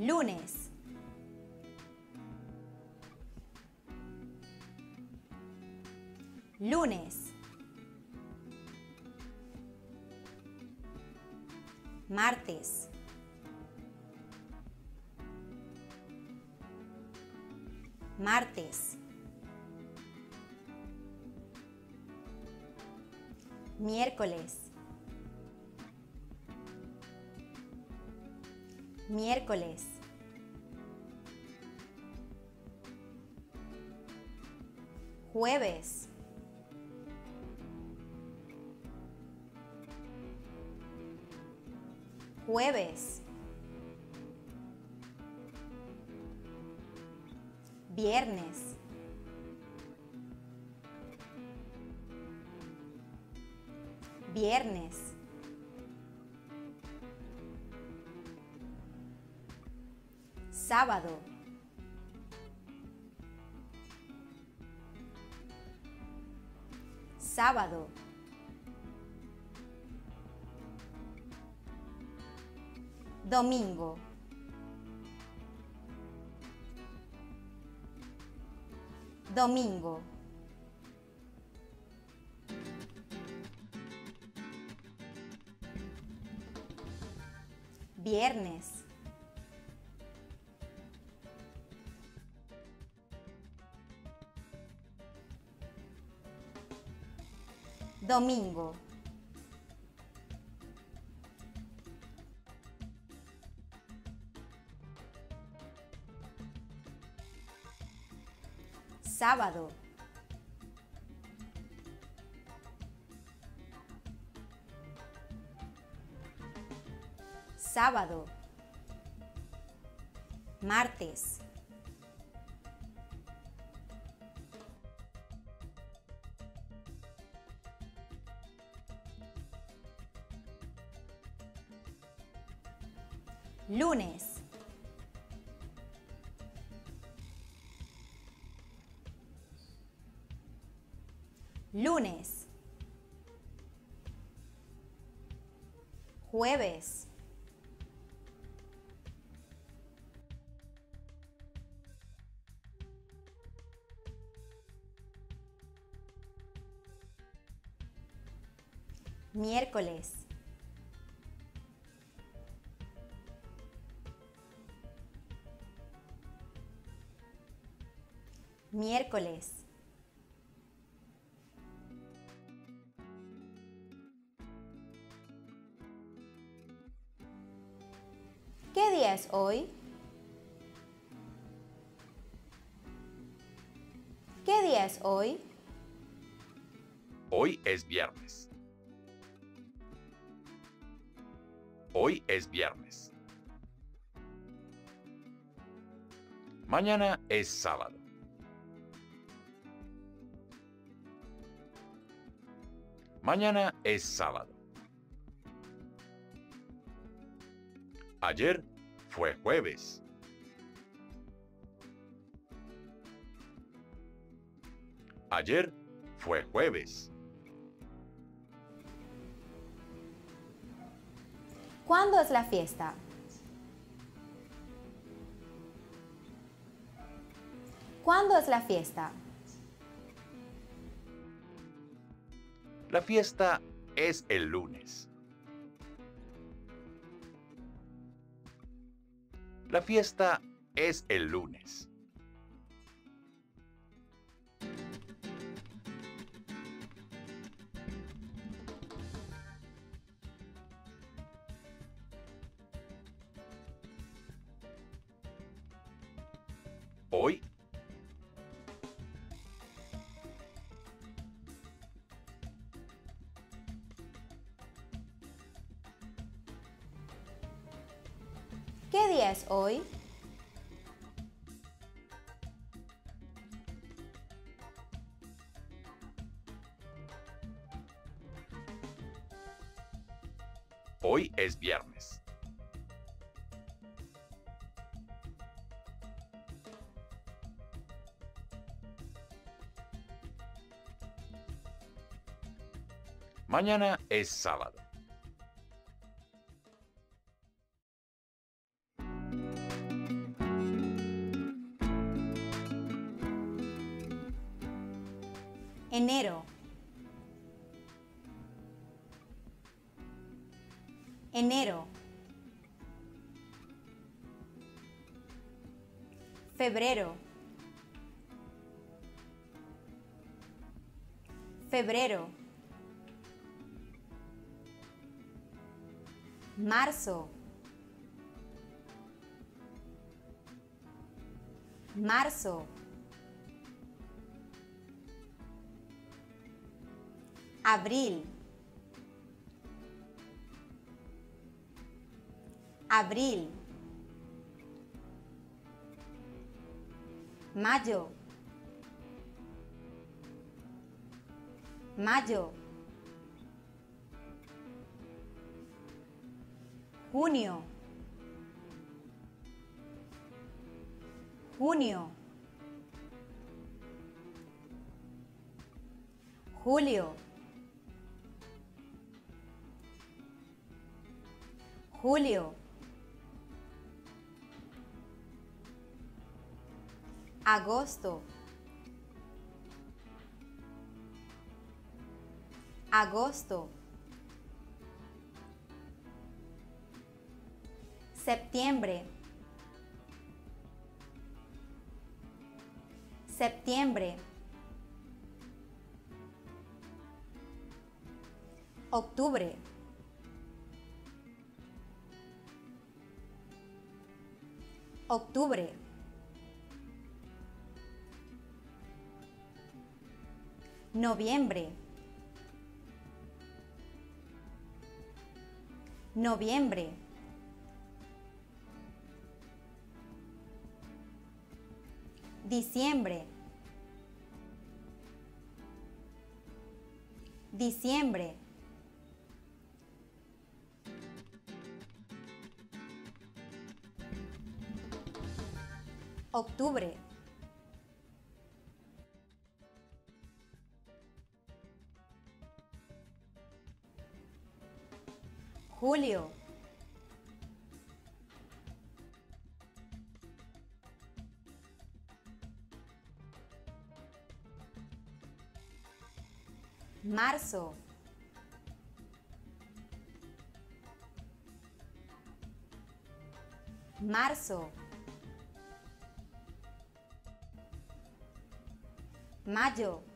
lunes, lunes, martes, martes, miércoles, miércoles, jueves, jueves, viernes, viernes, sábado, sábado, domingo, domingo. Viernes. Domingo. Sábado. Sábado. Martes. Lunes. Jueves. Miércoles. Miércoles. Hoy? ¿Qué día es hoy? Hoy es viernes. Hoy es viernes. Mañana es sábado. Mañana es sábado. Ayer fue jueves. Ayer fue jueves. ¿Cuándo es la fiesta? ¿Cuándo es la fiesta? La fiesta es el lunes. La fiesta es el lunes. ¿Qué día es hoy? Hoy es viernes. Mañana es sábado. Enero, febrero, febrero, marzo, marzo, abril, abril, mayo, mayo, junio, junio, julio, julio, agosto, agosto, septiembre, septiembre, octubre, octubre, noviembre, noviembre, diciembre, diciembre, octubre, julio, marzo, marzo, mayo,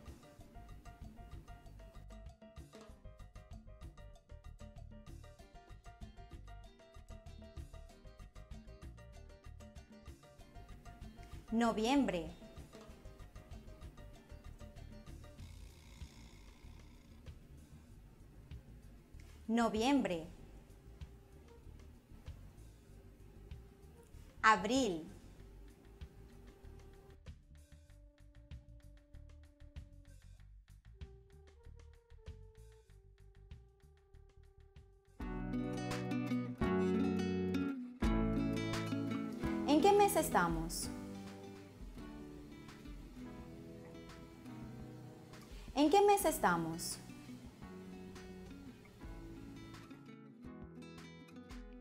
noviembre, noviembre, abril, ¿En qué mes estamos? Estamos?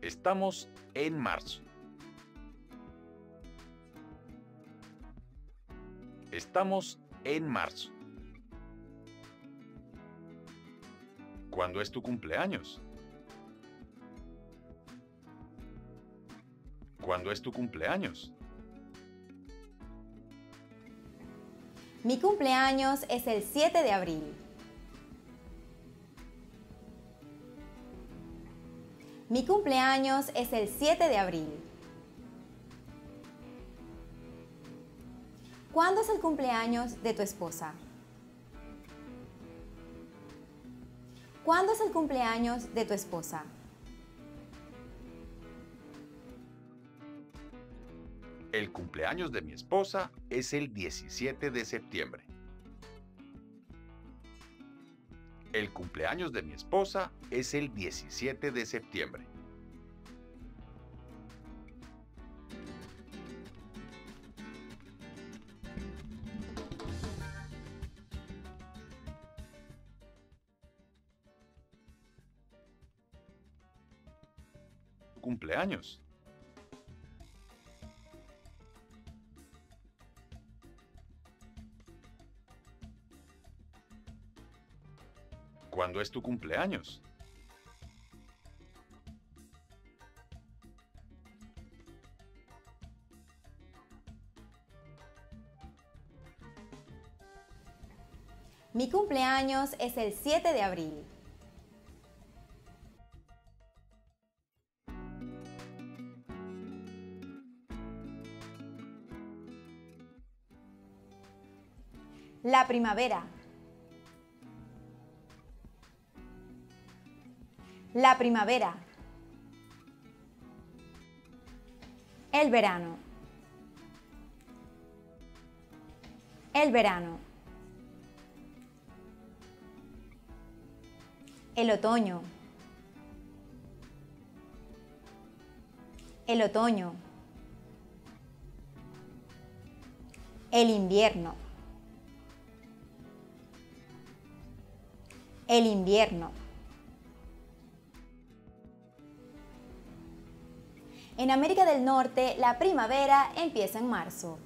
Estamos en marzo. Estamos en marzo. ¿Cuándo es tu cumpleaños? ¿Cuándo es tu cumpleaños? Mi cumpleaños es el 7 de abril. Mi cumpleaños es el 7 de abril. ¿Cuándo es el cumpleaños de tu esposa? ¿Cuándo es el cumpleaños de tu esposa? El cumpleaños de mi esposa es el 17 de septiembre. El cumpleaños de mi esposa es el 17 de septiembre. Cumpleaños. ¿Cuándo es tu cumpleaños? Mi cumpleaños es el 7 de abril. La primavera La primavera. El verano. El verano. El otoño. El otoño. El invierno. El invierno. En América del Norte, la primavera empieza en marzo.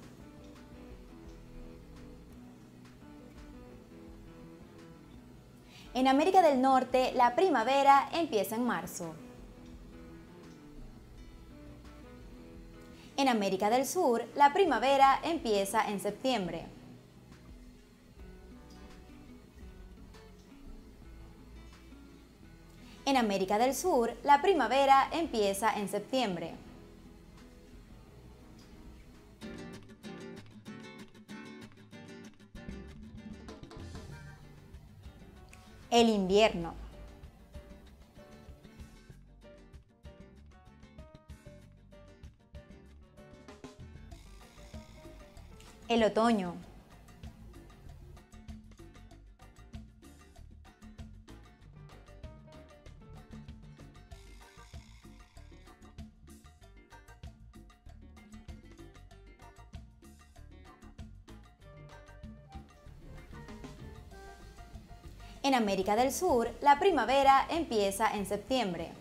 En América del Norte, la primavera empieza en marzo. En América del Sur, la primavera empieza en septiembre. América del Sur, la primavera empieza en septiembre. El invierno. El otoño. América del Sur, la primavera empieza en septiembre.